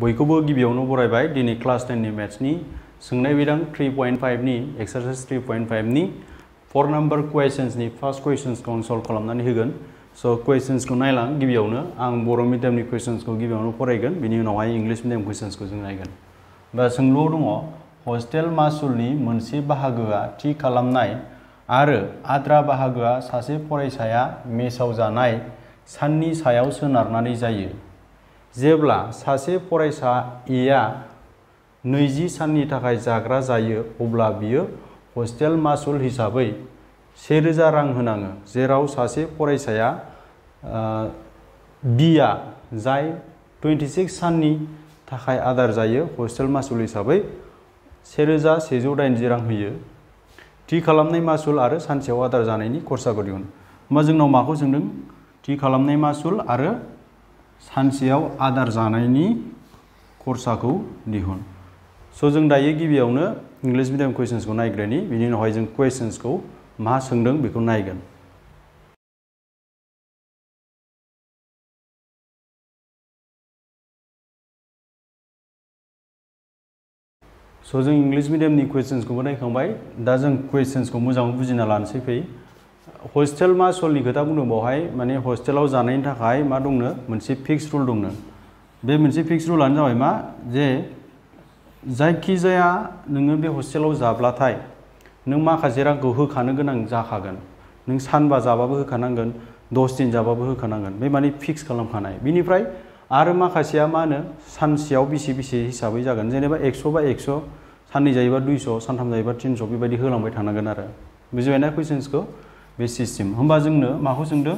बयखौबो गिबियावनो बरायबाय। दिनै क्लास टेननि मेथ्सनि सोंनाय बिदां थ्रि पइन्ट फाइभनि एक्सारसाइज थ्रि पइन्ट फाइभनि फर नाम्बार कुवेसन्सनि फार्स्ट कुवेसन्सखौ सल्भ खालामनानै होगोन। स' कुवेसन्सखौ नायलां गिबियावनो। आं बर' मिडियामनि कुवेसन्सखौ गिबियावनो फरायगोन। बिनि उनावहाय इंलिस मिडियाम कुवेसन्सखौ जों नायगोन। दा सोंलुआव दङ हस्टेल मासुलनि मोनसे बाहागोआ थि खालामनाय आरो आद्रा बाहागोआ सासे फरायसाया मेसाव जानाय साननि सायाव सोनारनानै जायो। जेब्ला सासे फरायसा एआ नैजि साननि थाखाय जाग्रा जायो, अब्ला बियो हस्टेल मासुल हिसाबै सेरोजा रां होनाङो, जेराव सासे फरायसाया बिआ जाय टुइन्टि सिक्स साननि थाखाय आदार जायो, हस्टेल मासुल हिसाबै सेरोजा सेजौ दाइनजि रां होयो। थि खालामनाय मासुल आरो सानसेयाव आदार जानायनि खरसाखौ दिहुन होमबा जोंनाव माखौ सोंदों? थि खालामनाय मासुल आरो सानसेयाव आदार जानायनि खरसाखौ दिहुन। स' जों दायो गिबियावनो इंलिस मिडियाम कुवेसन्सखौ नायग्रोनि, बिनि उनावहाय जों कुवेसन्सखौ मा सोंदों बेखौ नायगोन। स' जों इंलिस मिडियामनि कुवेसन्सखौबो नायखांबाय। दा जों कुवेसन्सखौ मोजाङै बुजिना लानोसै फै। हस्टेल मासुलनि खोथा बुंदों बेवहाय, माने हस्टेलाव जानायनि थाखाय मा दंनो? मोनसे फिक्स रुल दंनो। बे मोनसे फिक्स रुलानो जाबाय मा? जे जायखिजाया नोङो बे हस्टेलाव जाब्लाथाय नों माखासे रांखौ होखानो गोनां जाखागोन। नों सानबा जाबाबो होखानांगोन, दस दिन जाबाबो होखानांगोन। बे माने फिक्स खालामखानाय। बिनिफ्राय आरो माखासेया मा होनो? सानसेयाव बेसे बेसे हिसाबै जागोन। जेनेबा एक्स' बा एक्स' साननै जायोबा दुइस' सानथाम जायोबा थिनस' बेबायदि होलांबाय थानांगोन आरो। बुजिबायना कुइसन्सखौ? बे सिस्टेम होमबा जोंनो माखौ सोंदों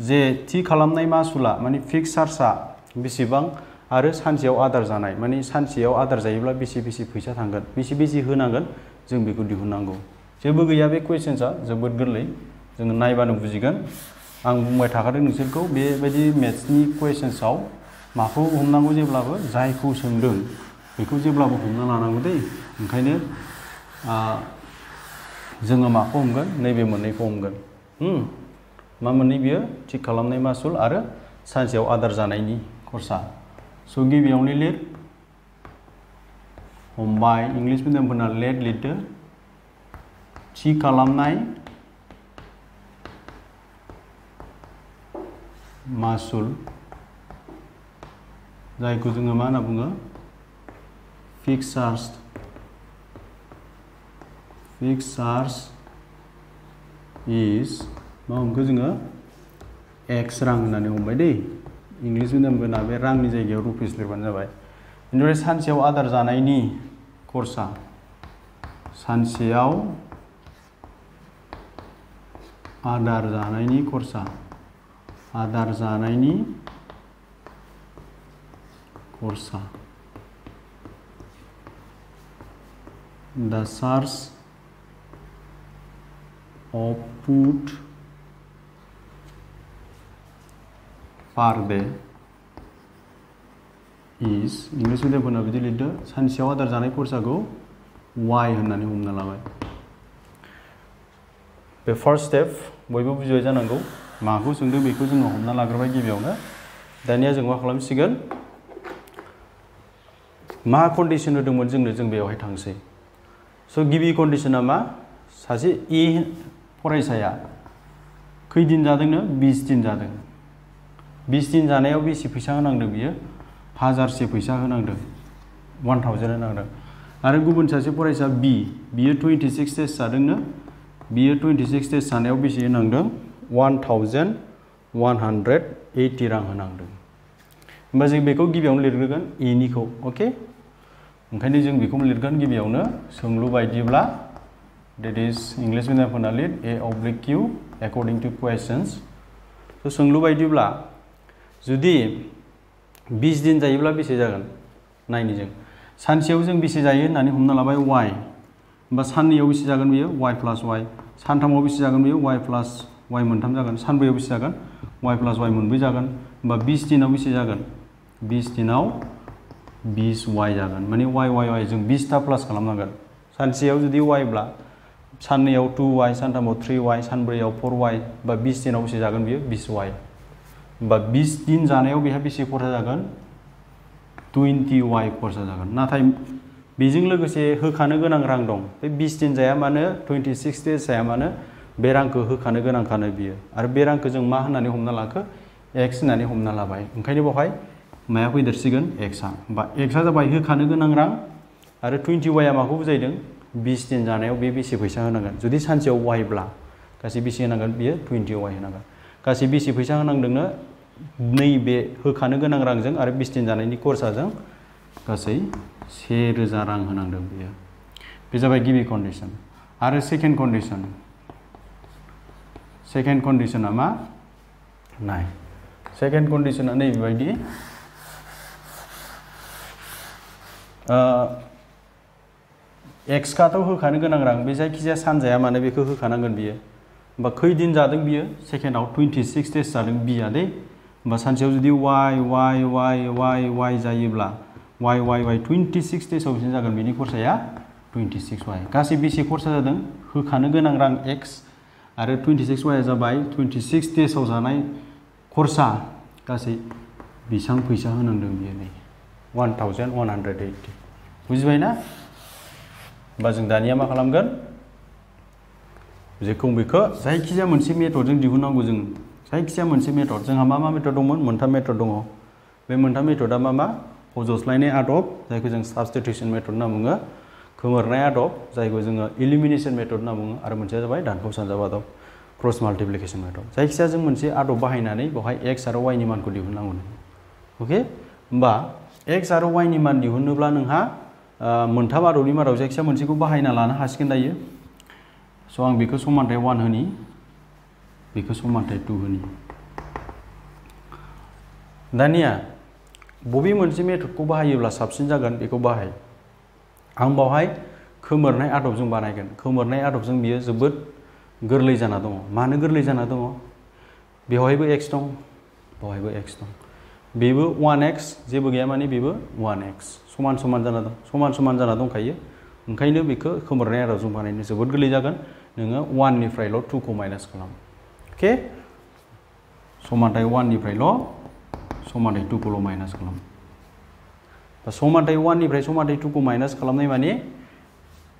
जे थि खालामनाय मासुला माने फिक्स चार्जआ बेसेबां आरो सानसेयाव आदार जानाय माने सानसेयाव आदार जायोब्ला बेसे बेसे फैसा थांगोन बेसे बेसे होनांगोन जों बेखौ दिहुननांगौ जेबो गैया बे कुइसन्सआ जोबोद गोरलै जोङो नायबानो बुजिगोन आं बुंबाय थाखादों नोंसोरखौ बेबायदि मेथ्सनि कुइसन्सआव माखौ हमनांगौ जेब्लाबो जायखौ सोंदों बेखौ जेब्लाबो हमना लानांगौ दै ओंखायनो जोङो माखौ हमगोन नैबे मोननैखौ हमगोन मा मोननै बियो थिग खालामनाय मासुल आरो सानसेयाव आदार जानायनि खरसा स' गिबियावनो लिर हमबाय इंलिस मिडियामफोरना लेट लिरदो थि खालामनाय मासुल जायखौ जोङो मा होनना बुङो fix charge fix charge is मा हमखो जोङो एक्स रां होननानै हमबाय दै। इंलिस मिडियामफोरना बे रांनि जायगायाव रुपिस लिरबानो जाबाय। बेनिफ्राय सानसेयाव आदार जानायनि खरसा। सानसेयाव आदार जानायनि खरसा। आदार जानायनि खरसा। the charge food per day is English मिडियामफोरना बिदि लिरदो सानसेयाव आदार जानाय खरसाखौ वाइ होननानै हमना लाबाय। बे फार्स्ट स्टेप बयबो बुजिबाय जानांगौ। माखौ सोंदों बेखौ जोङो हमना लाग्रोबाय गिबियावनो। दानिया जों मा खालामसिगोन? मा कन्डिसन होदोंमोन जोंनो? जों बेवहाय थांसै। स' गिबि कन्डिसना मा? सासे ए फरायसाया खैदिन जादोंनो बिस दिन जादों। बिस दिन जानायाव बेसे फैसा होनांदों बियो? हाजारसे फैसा होनांदों। One thousand होनांदों। आरो गुबुन सासे फरायसा बि, बियो टुइन्टि सिक्स डेज़ जादोंनो। बियो टुइन्टि सिक्स डेज़ जानायाव बेसे होनांदों? One thousand one hundred eighty रां होनांदों। होमबा जों बेखौ गिबियावनो लिरग्रोगोन। एनिखौ अके ओंखायनो जों बेखौ लिरगोन गिबियावनो। सोंलु बायदिब्ला डेट इज इंलिस मिडियामफोरना लिर ए अब्लिक किउ एकर्डिं टु कुवेसन्स थ' सोंलु बायदिब्ला जुदि बिस दिन जायोब्ला बेसे जागोन नायनि जों सानसेयाव जों बेसे जायो होननानै हमना लाबाय वाइ होमबा साननैयाव बेसे जागोन बेयो वाइ प्लास वाइ सानथामाव बेसे जागोन बेयो वाइ प्लास वाइ मोनथाम जागोन सानब्रैयाव बेसे जागोन वाइ प्लास वाइ मोनब्रै जागोन होमबा बिस दिनाव बेसे जागोन बिस दिनाव बिस वाइ जागोन माने वाइ वाइ वाइ जों बिसथा प्लास खालामनांगोन सानसेयाव जुदि वाइब्ला साननैयाव टु वाइ सानथामाव थ्रि वाइ सानब्रैयाव फर वाइ बा बिस दिनाव बेसे जागोन बियो बिस वाइ होमबा बिस दिन जानायाव बेहा बेसे खरसा जागोन टुवेन्टि वाइ खरसा जागोन नाथाय बेजों लोगोसे होखानो गोनां रां दं बे बिस दिन जाया मानो टुवेन्टि सिक्स डेज जाया मानो बे रांखौ होखानो गोनांखानो बियो आरो बे रांखौ जों मा होननानै हमना लाखो एक्स होननानै हमना लाबाय ओंखायनो बेवहाय माया फैदेरसिगोन एक्सआ बा एक्सआ जाबाय होखानो गोनां रां आरो टुवेन्टि वाइआ माखौ बुजायदों बिस दिन जानायाव बे बेसे फैसा होनांगोन जुदि सानसेयाव वाइब्ला गासै बेसे होनांगोन बियो टुवेन्टि वाइ होनांगोन गासै बेसे फैसा होनांदोंनो नैबे होखानो गोनां रांजों आरो बिस दिन जानायनि खरसाजों गासै से रोजा रां होनांदों बियो बे जाबाय गिबि कन्डिसन आरो सेकेन्ड कन्डिसन सेकेन्ड कन्डिसना मा नाय सेकेन्ड कन्डिसना नैबेबायदि एक्सकाथ' होखानो गोनां रां बे जायखिजाया सानजाया मानो बेखौ होखानांगोन बियो होमबा खैदिन जादों बियो सेकेन्डआव टुवेन्टि सिक्स डेज़ जादों बिया दे होमबा सानसेयाव जुदि वाइ वाइ वाइ वाइ वाइ जायोब्ला वाइ वाइ वाइ टुवेन्टि सिक्स डेजआव बेसेबां जागोन बेनि खरसाया टुवेन्टि सिक्स वाइ बेसे खरसा जादों होखानो एक्स आरो टुवेन्टि सिक्स जाबाय टुवेन्टि सिक्स डेजआव जानाय खरसा गासै बेसेबां फैसा होनांदों बियो नै वान ना होमबा जों दानिया मा खालामगोन जेखौ बेखौ जायखिजाया मोनसे मेथडजों दिहुननांगौ जों जायखिजाया मोनसे मेथड जोंहा मा मा मेथड दंमोन मोनथाम मेथड दङ बे मोनथाम मेथडआ मा मा फज'स्लायनाय आदब जायखौ जों साबस्टिटिउसन मेथड होनना बुङो खोमोरनाय आदब जायखौ जोङो इलिमिनेसन मेथड होनना बुङो आरो मोनसेया जाबाय दानखौ सानजाब आदब क्रस माल्टिप्लिकेसन मेथड जायखिजाया जों मोनसे आदब बाहायनानै बेवहाय एक्स आरो वाइनि मानखौ दिहुननांगौ अके होमबा एक्स आरो वाइनि मान दिहुनोब्ला नोंहा मोनथाम आदबनि मादाव जायखिजाया मोनसेखौ बाहायना लानो हासिगोन दायो। स' आं बेखौ समानथाय वान होनि। बेखौ समानथाय टु होनि। दानिया, बबे मोनसे मेथडखौ बाहायोब्ला साबसिन जागोन बेखौ बाहाय। आं बावहाय खोमोरनाय आदबजों बानायगोन। खोमोरनाय आदबजों बियो जोबोद गोरलै जाना दङ। मानो गोरलै जाना दङ? बेवहायबो एक्स दं। बेवहायबो एक्स दं। बेबो वान एक्स जेबो गैया माने बेबो वान एक्स समान समान जाना दं समान समान जाना दंखायो ओंखायनो बेखौ खोमोरनाय आदबजों बानायनो जोबोद गोरलै जागोन नोङो वाननिफ्रायल' टुखौ माइनास खालाम अके समानथाय वाननिफ्रायल' समानथाय टुखौल' माइनास खालाम बा समानथाय वाननिफ्राय समानथाय टुखौ माइनास खालामनाय माने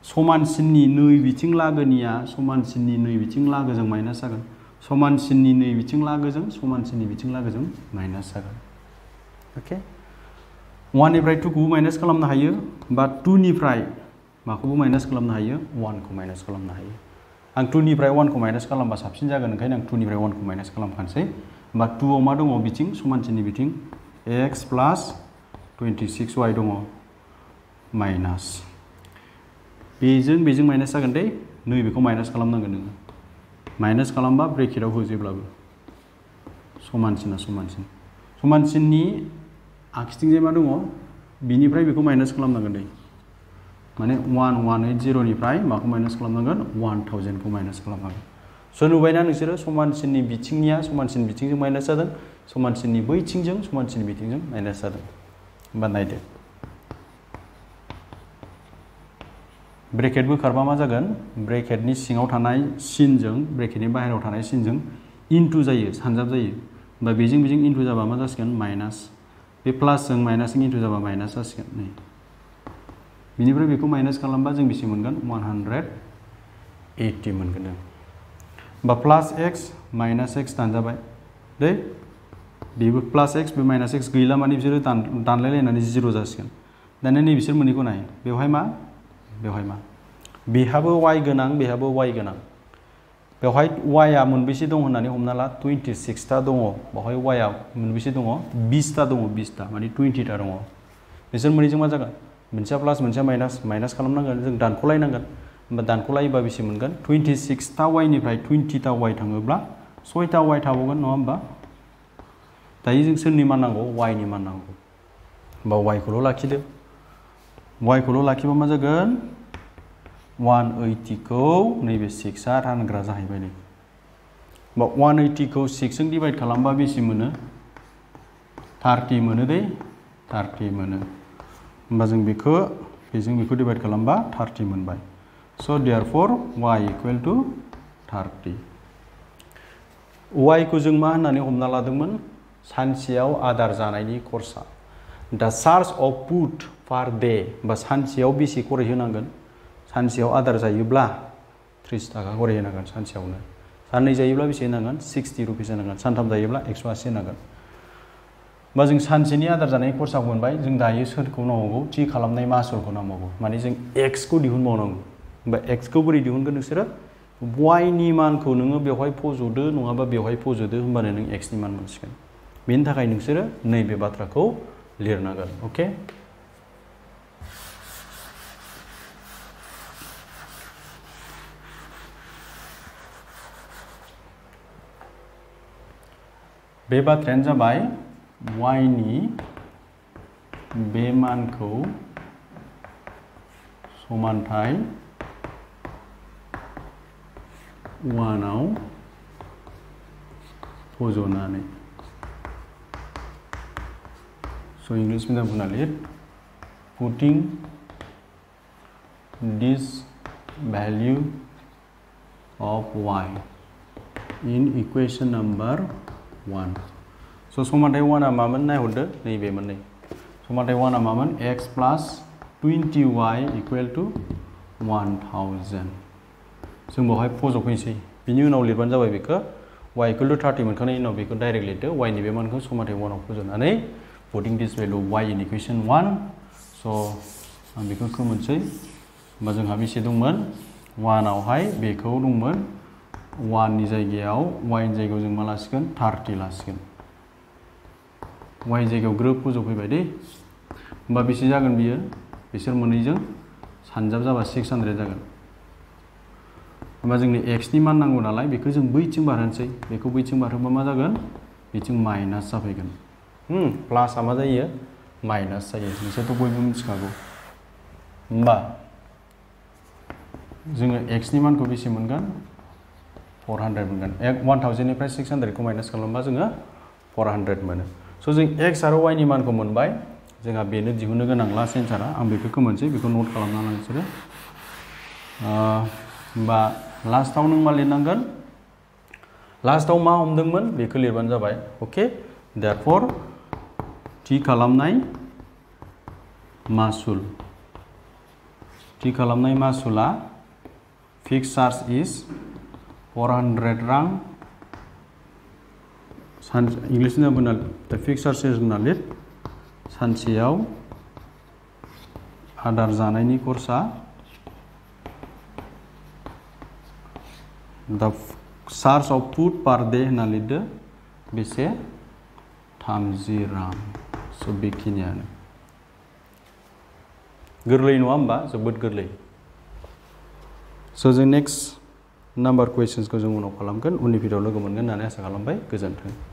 समानसिननि नै बिथिं लागोनिया समानसिननि नै बिथिं लागोजों माइनास जागोन समानसिननि नै बिथिं लागोजों समानसिननि बिथिं लागोजों माइनास जागोन अके वाननिफ्राय टुखौबो माइनास खालामनो हायो बा टुनिफ्राय माखौबो माइनास खालामनो हायो वानखौ माइनास खालामनो हायो आं टुनिफ्राय वानखौ माइनास खालामबा साबसिन जागोन ओंखायनो आं टुनिफ्राय वानखौ माइनास खालामखानोसै होमबा टुआव मा दङ बिथिं समानसिननि बिथिं x plus twenty six y दङ माइनास बेजों बेजों माइनास जागोन दे नैबेखौ माइनास खालामनांगोन नोङो माइनास खालामबा ब्रेकेटाव हो जेब्लाबो समानसिना समानसिन समानसिननि आखिथिंजाय मा दङ, बिनिफ्राय बेखौ माइनास खालामनांगोन दे। माने वान वान ओइट जिर'निफ्राय माखौ माइनास खालामनांगोन? वान थावजेन्डखौ माइनास खालामनांगोन। स' नुबायना नोंसोरो? समानसिननि बिथिंनिया समानसिन बिथिंजों माइनास जादों समानसिननि बैथिंजों समानसिननि बिथिंजों माइनास जादों। होमबा नायदो। ब्रेकेट बोखारबा मा जागोन? ब्रेकेटनि सिङाव थानाय सिनजों, ब्रेकेटनि बाहेरायाव थानाय सिनजों इन्टु जायो, सानजाब जायो। होमबा बेजों बेजों इन्टु जाबा मा जासिगोन? माइनास बे प्लासजों माइनासजों इन्टु जाबा माइनास जासिगोन नै। बिनिफ्राय बेखौ माइनास खालामबा जों बेसे मोनगोन? वान हान्ड्रेड एइटि मोनगोन जों। प्लास एक्स माइनास एक्स दानजाबाय। दै? बेबो प्लास एक्स बे माइनास एक्स गैला माने बिसोरो दान, दानलायलायनानै जिर' जासिगोन। दानिया नै बिसोर मोननैखौ नाय। बेवहाय मा? बेवहाय मा? बेहाबो वाइ गोनां, बेहाबो वाइ गोनां। बेवहाय वाइआ मोनबेसे दं होननानै हमना ला टुवेन्टि सिक्सथा दङ बेवहाय वाइआ मोनबेसे दङ बिसथा दङ बिसथा माने टुवेन्टिथा दङ बिसोर मोननैजों मा जागोन मोनसेया प्लास मोनसेया माइनास माइनास खालामनांगोन जों दानख'लायनांगोन होमबा दानख'लायोबा बेसे मोनगोन टुवेन्टि सिक्सथा वाइनिफ्राय टुवेन्टिथा वाइ थाङोब्ला सयथा वाइ थाबावगोन नङा होमबा दायो जों सोरनि मान नांगौ वाइनि मान नांगौ होमबा वाइखौल' लाखिदो वाइखौल' लाखिबा मा जागोन वान ओइटिखौ नैबे सिक्सआ रानग्रा जाहैबाय नै होमबा वान ओइटिखौ सिक्सजों डिभाइड खालामबा बेसे मोनो थार्टि मोनो दै थार्टि मोनो होमबा जों बेखौ बेजों बेखौ डिभाइड खालामबा थार्टि मोनबाय so' therefore y equal to thirty वाइखौ जों मा होननानै हमना लादोंमोन सानसेयाव आदार जानायनि खरसा दा charge of food per day बा सानसेयाव बेसे खरै होनांगोन सानसेयाव आदार जायोब्ला थ्रिस थाखा खरै होनांगोन सानसेयावनो साननै जायोब्ला बेसे होनांगोन सिक्सटि रुपिस होनांगोन सानथाम जायोब्ला एकस' आसि होनांगोन बा जों सानसेनि आदार जानायनि खरसाखौ मोनबाय जों दायो सोरखौ नांबावगौ थि खालामनाय मासुलखौ नांबावगौ माने जों एक्सखौ दिहुनबावनांगौ होमबा एक्सखौ बोरै दिहुनगोन नोंसोरो वाइनि मानखौ नोङो बेवहाय फज'दो नङाबा बेवहाय फज'दो होमबानो नों एक्सनि मान मोनसिगोन बेनि थाखाय नोंसोरो नैबे बाथ्राखौ लिरनांगोन अके बे बाथ्रायानो जाबाय वाइनि बे मानखौ समानथाय वानाव फज'नानै। स' इंलिस मिडियाम बुंना लिर। Putting this value of y in equation number 1 स' समानथाय 1आ मामोन नायहरदो नैबे मोननै समानथाय 1आ मामोन x pliers 20y equal to 1000 जों बेवहाय फज'फैनोसै बिनि उनाव लिरबानो जाबाय बेखौ y इकुवेल टु थार्टि मोनखांनायनि उनाव बेखौ डाइरेक्ट लिरदो y नि बे मानखौ समानथाय 1आव फज'नानै putting this value y in equation 1 so' आं बेखौ खोमोनसै होमबा जोंहा बेसे दंमोन वानावहाय बेखौ दंमोन वाननि जायगायाव वाइनि जायगायाव जों मा लासिगोन थार्टि लासिगोन वाइनि जायगायाव ग्रोब फज'फैबाय दे होमबा बेसे जागोन बियो बिसोर मोननैजों सानजाब जाबा सिक्स हान्ड्रेड जागोन होमबा जोंनो एक्सनि मान नांगौ नालाय बेखौ जों बैथिं बारहोनोसै बेखौ बैथिं बारहोबा मा जागोन बिथिं माइनास जाफैगोन प्लासआ मा जायो माइनास जायो नोंसोरथ' बयबो मिथिखागौ होमबा जोङो एक्सनि मानखौ बेसे मोनगोन फर हान्ड्रेड मोनगोन। एक वान थावजेन्डनिफ्राय सिक्स हान्ड्रेडखौ माइनास खालामबा जोङो फर हान्ड्रेड मोनो। स' जों एक्स आरो वाइनि मानखौ मोनबाय। जोंहा बेनो दिहुननो गोनां लास्ट एन्सारा आं। बेखौ खोमोनसै बेखौ नट नों मा लिरनांगोन? लास्टआव मा हमदोंमोन? बेखौ लिरबानो जाबाय अके देरफर थि खालामनाय मासुल। थि खालामनाय मासुला fix charge is for hundred रां सान इंलिसनि बुंना दा फिक्स चार्ज इज होनना लिर सानसेयाव आदार जानायनि खरसा दा charge of food per day होनना लिरदो बेसे थामजि रां स' बेखिनियानो गोरलै नङा होमबा जोबोद गोरलै स' जों नेक्स्ट number कुवेसन्सखौ जों उनाव खालामगोन उननि भिडिअ लोगो मोनगोन होननानै आसा खालामबाय गोजोन्थों।